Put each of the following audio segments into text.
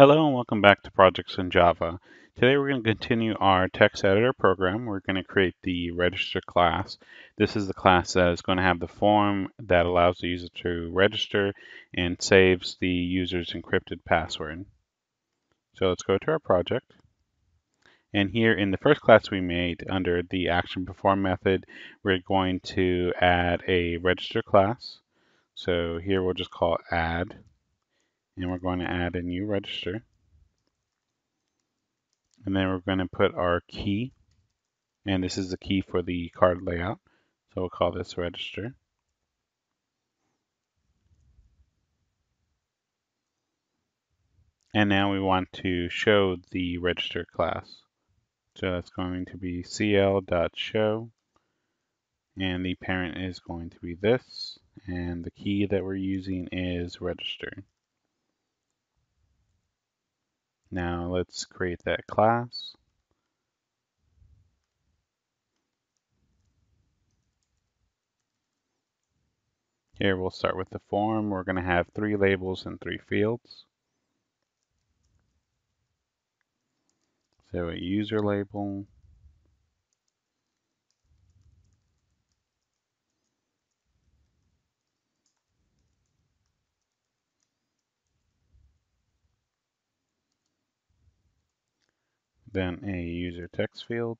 Hello and welcome back to Projects in Java. Today we're going to continue our text editor program. We're going to create the register class. This is the class that is going to have the form that allows the user to register and saves the user's encrypted password. So let's go to our project. And here in the first class we made under the action perform method, we're going to add a register class. So here we'll just call add and we're going to add a new register. And then we're going to put our key, and this is the key for the card layout. So we'll call this register. And now we want to show the register class. So that's going to be cl.show, and the parent is going to be this, and the key that we're using is register. Now let's create that class. Here we'll start with the form. We're going to have three labels and three fields. So a user label, then a user text field,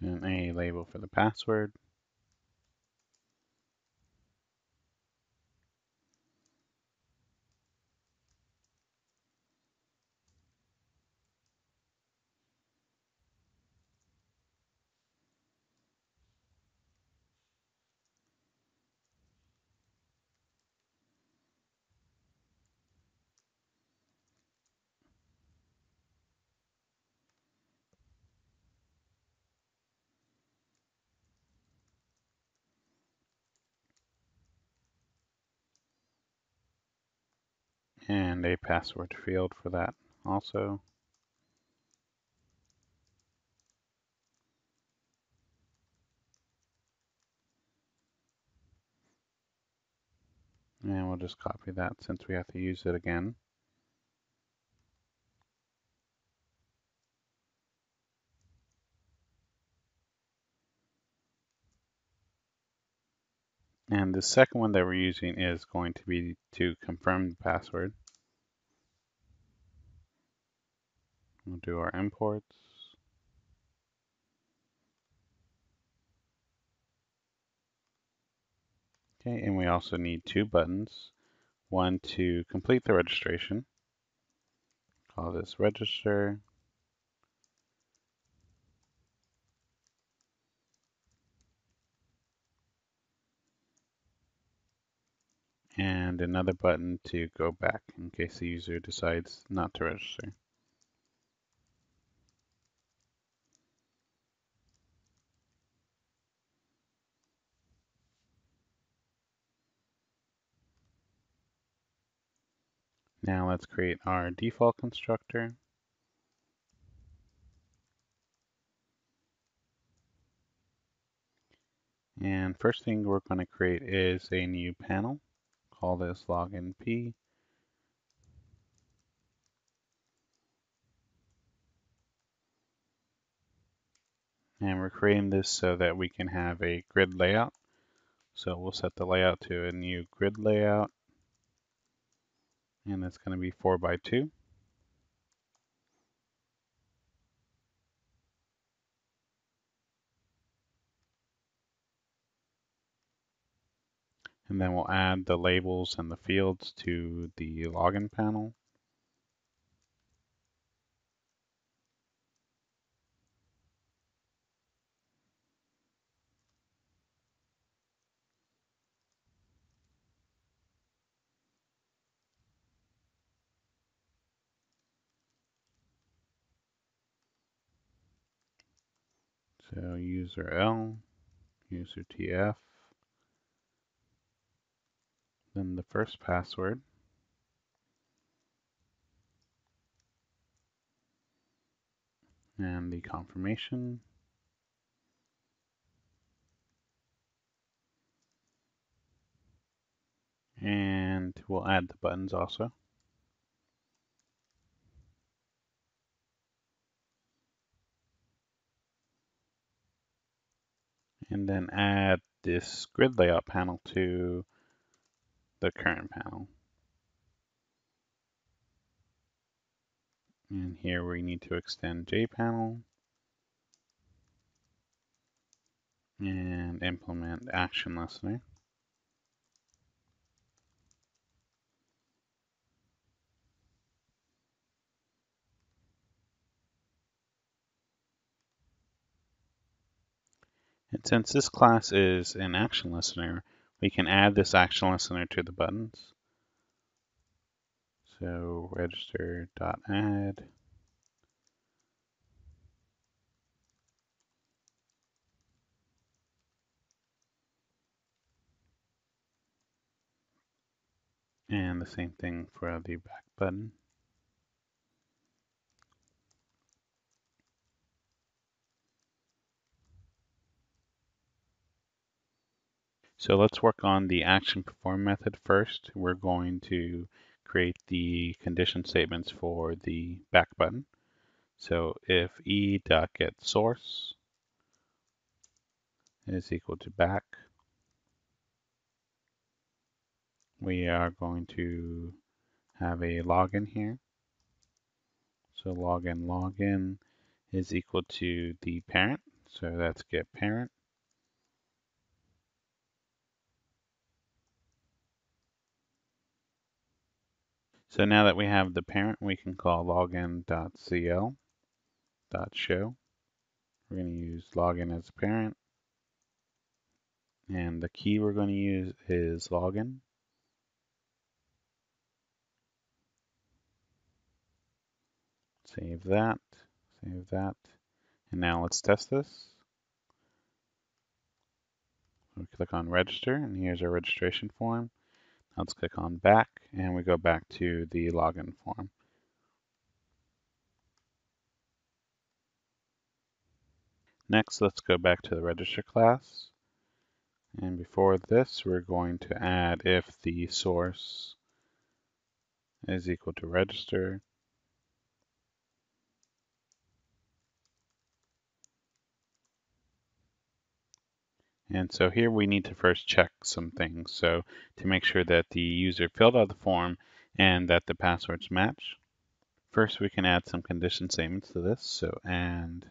then a label for the password, and a password field for that also. And we'll just copy that since we have to use it again. And the second one that we're using is going to be to confirm the password. We'll do our imports. Okay, and we also need two buttons. One to complete the registration. Call this register. And another button to go back in case the user decides not to register. Now let's create our default constructor. And first thing we're going to create is a new panel call this login p. And we're creating this so that we can have a grid layout. So we'll set the layout to a new grid layout. And it's going to be 4 by 2. And then we'll add the labels and the fields to the login panel. So user L, user TF, then the first password. and the confirmation. And we'll add the buttons also. And then add this grid layout panel to the current panel. And here we need to extend JPanel and implement action listener. And since this class is an action listener, we can add this action listener to the buttons. So register.add and the same thing for the back button. So let's work on the action perform method first. We're going to create the condition statements for the back button. So if e.getSource is equal to back, we are going to have a login here. So login login is equal to the parent. So that's get parent. So now that we have the parent, we can call login.cl.show. We're going to use login as a parent. And the key we're going to use is login. Save that, save that. And now let's test this. We click on register and here's our registration form. Let's click on back and we go back to the login form. Next, let's go back to the register class. And before this, we're going to add if the source is equal to register. And so here we need to first check some things. So to make sure that the user filled out the form and that the passwords match. First, we can add some condition statements to this. So and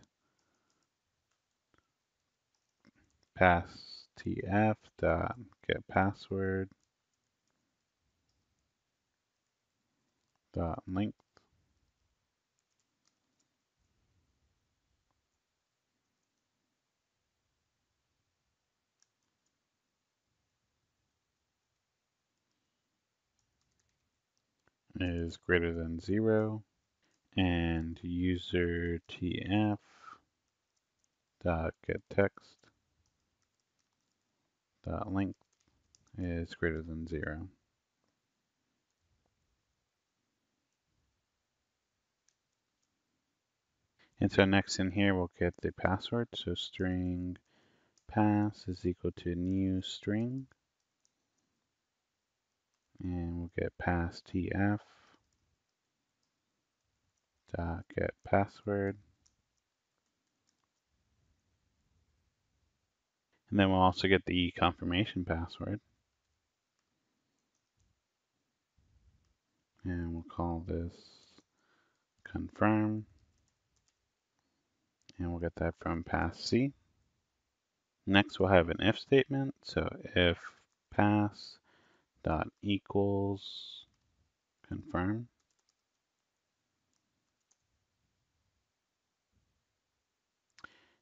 pass tf dot get password dot length is greater than zero and user tf dot get text dot length is greater than zero. And so next in here, we'll get the password. So string pass is equal to new string. And we'll get pass tf dot get password. And then we'll also get the confirmation password. And we'll call this confirm. And we'll get that from pass C. Next, we'll have an if statement. So if pass dot equals confirm.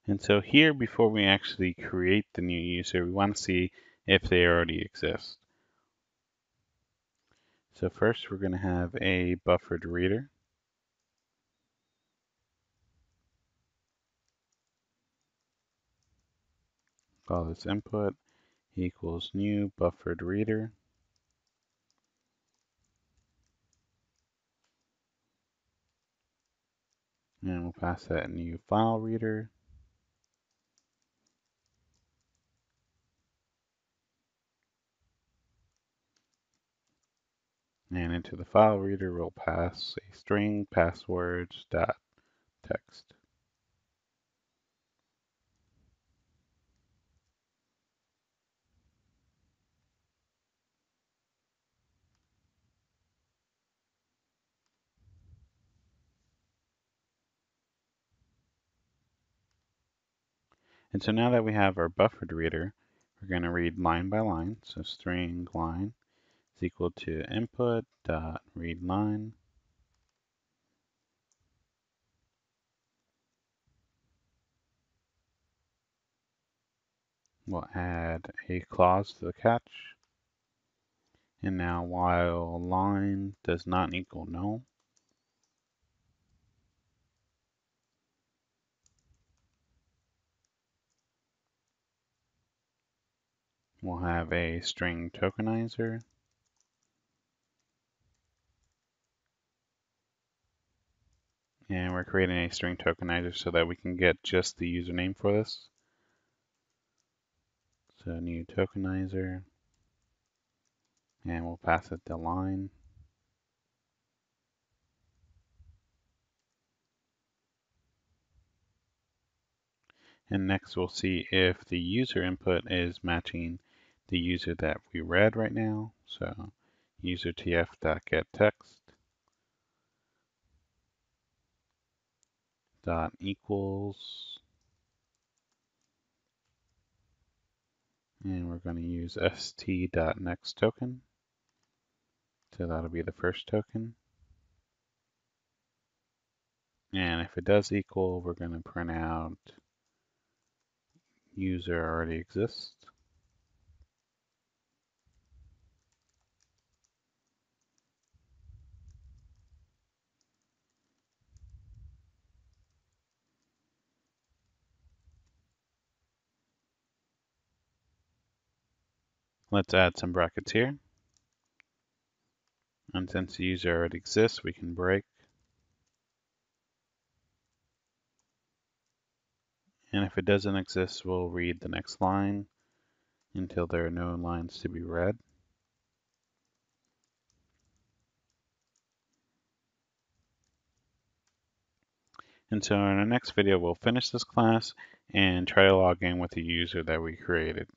And so here, before we actually create the new user, we want to see if they already exist. So first, we're going to have a buffered reader. Call this input equals new buffered reader. And we'll pass that new file reader. And into the file reader, we'll pass a string passwords dot text. And so now that we have our buffered reader, we're going to read line by line. So string line is equal to input dot read line. We'll add a clause to the catch. And now while line does not equal null, we'll have a string tokenizer. And we're creating a string tokenizer so that we can get just the username for this. So new tokenizer, and we'll pass it the line. And next we'll see if the user input is matching the user that we read right now. So user tf.getText dot equals and we're going to use st.nextToken. So that'll be the first token. And if it does equal, we're going to print out user already exists. Let's add some brackets here. And since the user already exists, we can break. And if it doesn't exist, we'll read the next line until there are no lines to be read. And so in our next video, we'll finish this class and try to log in with the user that we created.